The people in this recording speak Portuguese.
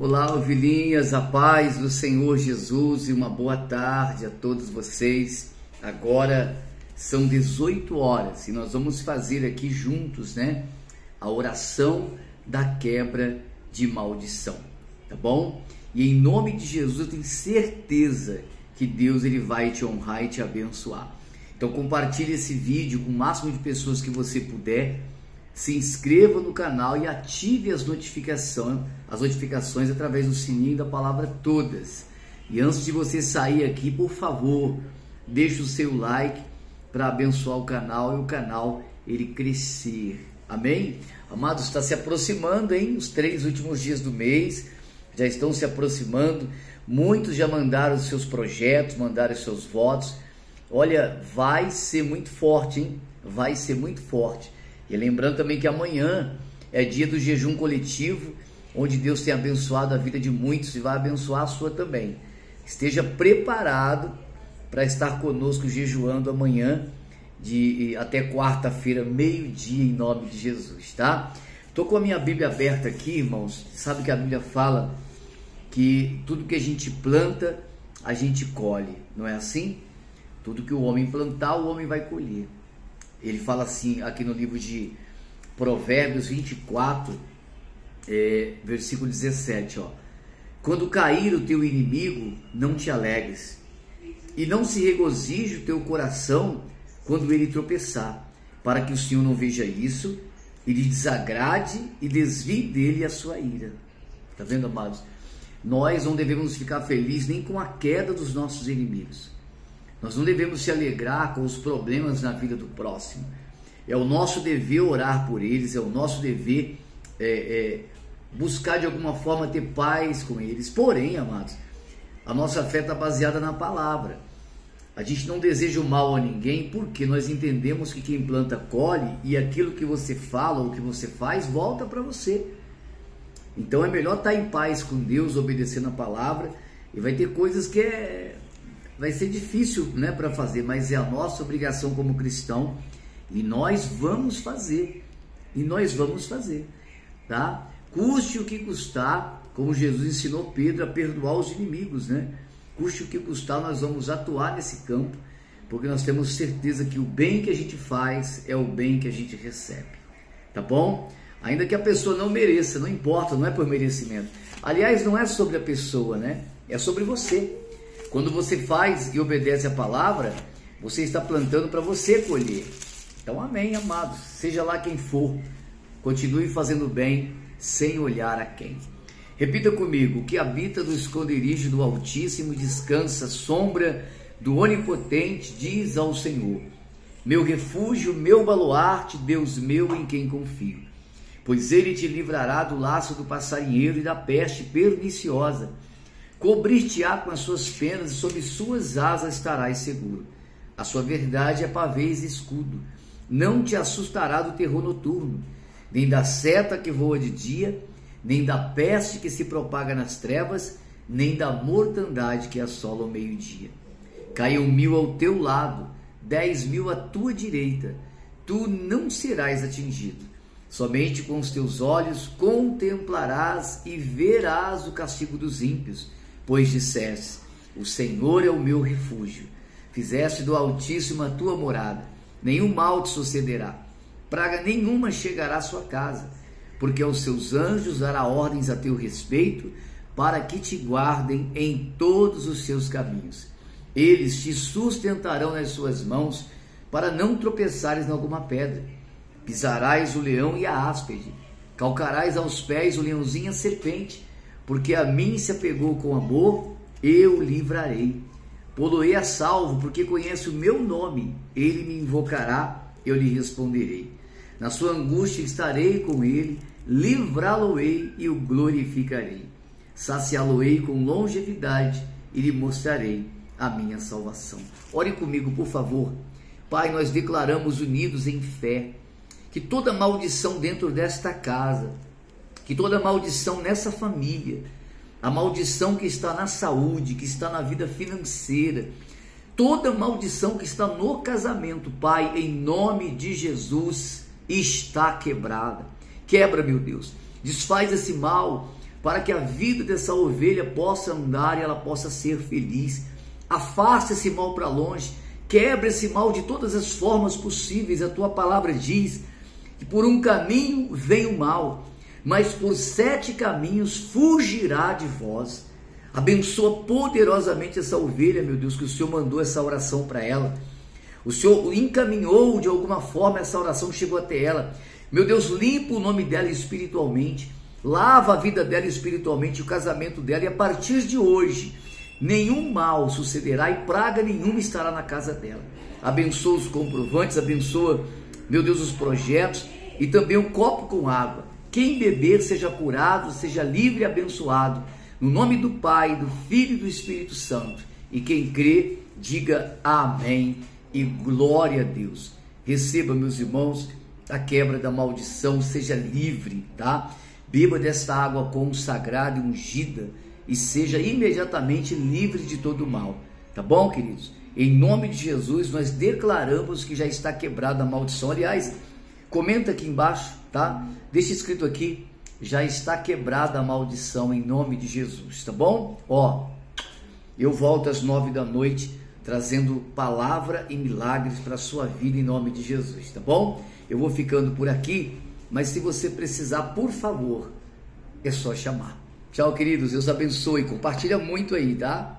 Olá, ovelhinhas, a paz do Senhor Jesus e uma boa tarde a todos vocês. Agora são 18 horas e nós vamos fazer aqui juntos, né, a oração da quebra de maldição, tá bom? E em nome de Jesus eu tenho certeza que Deus ele vai te honrar e te abençoar. Então compartilhe esse vídeo com o máximo de pessoas que você puder se inscreva no canal e ative as notificações, as notificações através do sininho da palavra todas. E antes de você sair aqui, por favor, deixe o seu like para abençoar o canal e o canal ele crescer. Amém? Amados, está se aproximando, hein? Os três últimos dias do mês já estão se aproximando. Muitos já mandaram seus projetos, mandaram seus votos. Olha, vai ser muito forte, hein? Vai ser muito forte. E lembrando também que amanhã é dia do jejum coletivo, onde Deus tem abençoado a vida de muitos e vai abençoar a sua também. Esteja preparado para estar conosco jejuando amanhã de até quarta-feira, meio-dia, em nome de Jesus, tá? Tô com a minha Bíblia aberta aqui, irmãos. Sabe que a Bíblia fala que tudo que a gente planta, a gente colhe, não é assim? Tudo que o homem plantar, o homem vai colher. Ele fala assim aqui no livro de Provérbios 24, é, versículo 17, ó. Quando cair o teu inimigo, não te alegres, e não se regozije o teu coração quando ele tropeçar, para que o Senhor não veja isso e lhe desagrade e desvie dele a sua ira. Tá vendo, amados? Nós não devemos ficar felizes nem com a queda dos nossos inimigos. Nós não devemos se alegrar com os problemas na vida do próximo. É o nosso dever orar por eles, é o nosso dever é, é, buscar de alguma forma ter paz com eles. Porém, amados, a nossa fé está baseada na palavra. A gente não deseja o mal a ninguém porque nós entendemos que quem planta colhe e aquilo que você fala ou que você faz volta para você. Então é melhor estar tá em paz com Deus, obedecendo a palavra, e vai ter coisas que é vai ser difícil né, para fazer, mas é a nossa obrigação como cristão e nós vamos fazer. E nós vamos fazer, tá? Custe o que custar, como Jesus ensinou Pedro a perdoar os inimigos, né? Custe o que custar, nós vamos atuar nesse campo, porque nós temos certeza que o bem que a gente faz é o bem que a gente recebe, tá bom? Ainda que a pessoa não mereça, não importa, não é por merecimento. Aliás, não é sobre a pessoa, né? É sobre você. Quando você faz e obedece a palavra, você está plantando para você colher. Então, amém, amados. Seja lá quem for, continue fazendo bem sem olhar a quem. Repita comigo: que habita no esconderijo do Altíssimo descansa sombra do Onipotente, diz ao Senhor: Meu refúgio, meu baluarte, Deus meu em quem confio. Pois ele te livrará do laço do passarinheiro e da peste perniciosa Cobrir-te-á com as suas penas e sob suas asas estarás seguro. A sua verdade é pavês e escudo. Não te assustará do terror noturno, nem da seta que voa de dia, nem da peste que se propaga nas trevas, nem da mortandade que assola o meio-dia. Caiam mil ao teu lado, dez mil à tua direita, tu não serás atingido. Somente com os teus olhos contemplarás e verás o castigo dos ímpios pois disseste: O Senhor é o meu refúgio. Fizeste do Altíssimo a tua morada, nenhum mal te sucederá, praga nenhuma chegará à sua casa, porque aos seus anjos dará ordens a teu respeito, para que te guardem em todos os seus caminhos. Eles te sustentarão nas suas mãos, para não tropeçares em alguma pedra. Pisarás o leão e a áspide, calcarás aos pés o leãozinho e a serpente porque a mim se apegou com amor, eu livrarei. Poloei a salvo, porque conhece o meu nome, ele me invocará, eu lhe responderei. Na sua angústia estarei com ele, livrá-lo-ei e o glorificarei. Saciá-lo-ei com longevidade e lhe mostrarei a minha salvação. Ore comigo, por favor. Pai, nós declaramos unidos em fé que toda maldição dentro desta casa, que toda maldição nessa família, a maldição que está na saúde, que está na vida financeira, toda maldição que está no casamento, Pai, em nome de Jesus, está quebrada. Quebra, meu Deus. Desfaz esse mal, para que a vida dessa ovelha possa andar e ela possa ser feliz. Afasta esse mal para longe, quebra esse mal de todas as formas possíveis. A tua palavra diz que por um caminho vem o mal, mas por sete caminhos fugirá de vós. Abençoa poderosamente essa ovelha, meu Deus, que o Senhor mandou essa oração para ela. O Senhor encaminhou de alguma forma essa oração chegou até ela. Meu Deus, limpa o nome dela espiritualmente, lava a vida dela espiritualmente, o casamento dela, e a partir de hoje, nenhum mal sucederá e praga nenhuma estará na casa dela. Abençoa os comprovantes, abençoa, meu Deus, os projetos e também o copo com água. Quem beber seja curado, seja livre e abençoado. No nome do Pai, do Filho e do Espírito Santo. E quem crê, diga amém e glória a Deus. Receba, meus irmãos, a quebra da maldição, seja livre, tá? Beba desta água consagrada e ungida e seja imediatamente livre de todo mal, tá bom, queridos? Em nome de Jesus, nós declaramos que já está quebrada a maldição. Aliás, comenta aqui embaixo, tá? Deixa escrito aqui, já está quebrada a maldição em nome de Jesus, tá bom? Ó, eu volto às nove da noite trazendo palavra e milagres para a sua vida em nome de Jesus, tá bom? Eu vou ficando por aqui, mas se você precisar, por favor, é só chamar. Tchau, queridos, Deus abençoe, compartilha muito aí, tá?